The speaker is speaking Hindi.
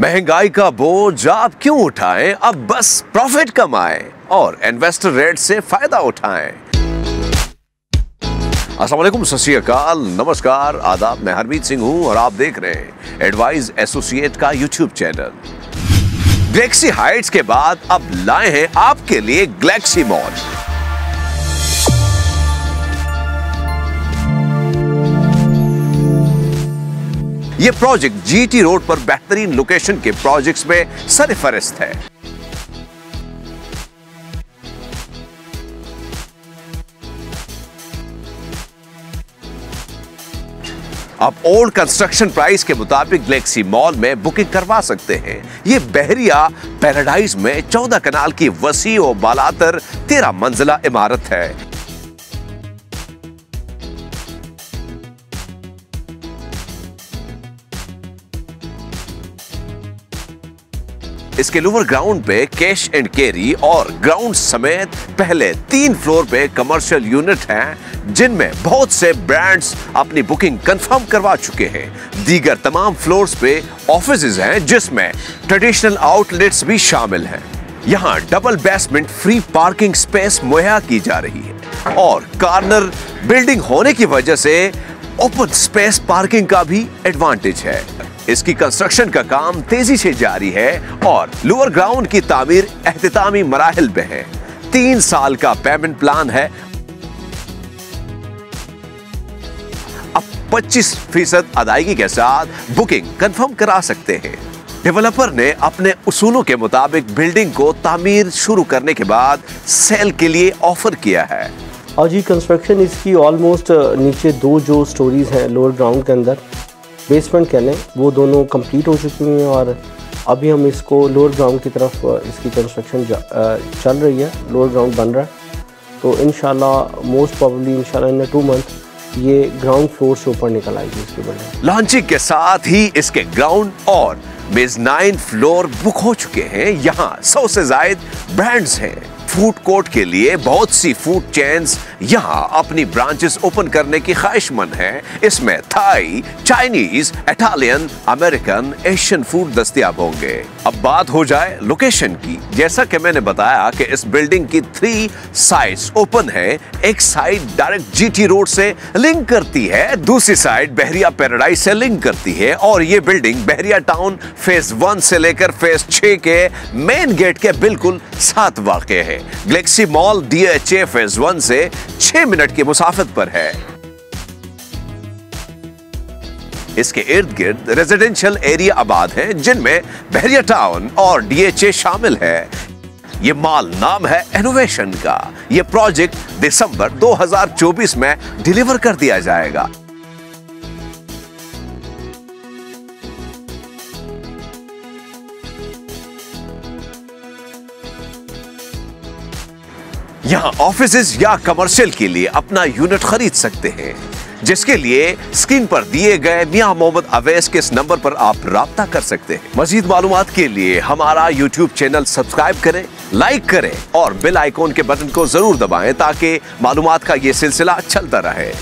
महँगाई का बोझ आप क्यों उठाएँ? अब बस प्रॉफिट कमाएँ और इन्वेस्टर रेट से फ़ायदा उठाएँ। असलम सत नमस्कार, आदाब, मैं हरमीत सिंह हूँ और आप देख रहे हैं एडवाइज एसोसिएट का यूट्यूब चैनल गैलेक्सी हाइट्स के बाद अब लाए हैं आपके लिए गैलेक्सी मॉल ये प्रोजेक्ट जीटी रोड पर बेहतरीन लोकेशन के प्रोजेक्ट्स में सरफहरिस्त है। आप ओल्ड कंस्ट्रक्शन प्राइस के मुताबिक गलेक्सी मॉल में बुकिंग करवा सकते हैं। ये बहरिया पैराडाइज में चौदह कनाल की वसी और बालातर तेरह मंजिला इमारत है। इसके लोअर ग्राउंड पे कैश एंड कैरी और ग्राउंड समेत पहले तीन फ्लोर पे कमर्शियल यूनिट हैं, जिनमें बहुत से ब्रांड्स अपनी बुकिंग कंफर्म करवा चुके हैं। दीगर तमाम फ्लोर्स पे ऑफ़िस हैं, जिसमें ट्रेडिशनल आउटलेट्स भी शामिल हैं। यहाँ double basement free parking space मुहैया की जा रही है। और कार्नर बिल्डिंग होने की वजह से ओपन स्पेस पार्किंग का भी एडवांटेज है। इसकी कंस्ट्रक्शन का काम तेज़ी से जारी है और लोअर ग्राउंड की तामीर एहतमामी मराहल पे है। तीन साल का पेमेंट प्लान है। अब 25 फ़ीसद अदायगी के साथ बुकिंग कंफर्म करा सकते हैं। डेवलपर ने अपने उसूलों के मुताबिक बिल्डिंग को तामीर शुरू करने के बाद सेल के लिए ऑफ़र किया है। और जी कंस्ट्रक्शन इसकी ऑलमोस्ट नीचे दो जो स्टोरीज हैं लोअर ग्राउंड के अंदर बेसमेंट कह लें, वो दोनों कंप्लीट हो चुकी हैं और अभी हम इसको लोअर ग्राउंड की तरफ़ इसकी कंस्ट्रक्शन चल रही है लोअर ग्राउंड बन रहा है। तो in most probably in in two month ये ग्राउंड फ्लोर से ऊपर निकल आएगी इसकी बिल्डिंग लॉन्चिंग के साथ ही इसके ग्राउंड और मेज नाइन फ्लोर बुक हो चुके हैं। यहाँ सौ से जायद ब्रांड्स हैं। फ़ूड कोर्ट के लिए बहुत सी फ़ूड चेन्स यहाँ अपनी ब्रांचेस ओपन करने की ख्वाहिशमंद हैं। इसमें Thai Chinese Italian American Asian food दस्तियाब होंगे। अब बात हो जाए लोकेशन की। जैसा कि मैंने बताया कि इस बिल्डिंग की थ्री साइड्स ओपन है। एक साइड डायरेक्ट जीटी रोड से लिंक करती है, दूसरी साइड बहरिया पैराडाइज से लिंक करती है और ये building Bahria town phase one से लेकर फ़ेज़ छह के मेन गेट के बिल्कुल साथ वाक़ है। Galaxy Mall D H A phase one से छह मिनट की मुसाफत पर है। इसके इर्द गिर्द रेजिडेंशियल एरिया आबाद है, जिनमें बहरिया टाउन और डीएचए शामिल है। ये माल नाम है इनोवेशन का। ये प्रोजेक्ट दिसंबर 2024 में डिलीवर कर दिया जाएगा। यहाँ ऑफ़िस या कमर्शियल के लिए अपना यूनिट खरीद सकते हैं, जिसके लिए स्क्रीन पर दिए गए मियाँ मोहम्मद अवैस के इस नंबर पर आप रहा कर सकते हैं। मजीद मालूम के लिए हमारा यूट्यूब चैनल सब्सक्राइब करें लाइक करें और बेल आइकॉन के बटन को ज़रूर दबाएँ ताकि मालूम का ये सिलसिला चलता रहे।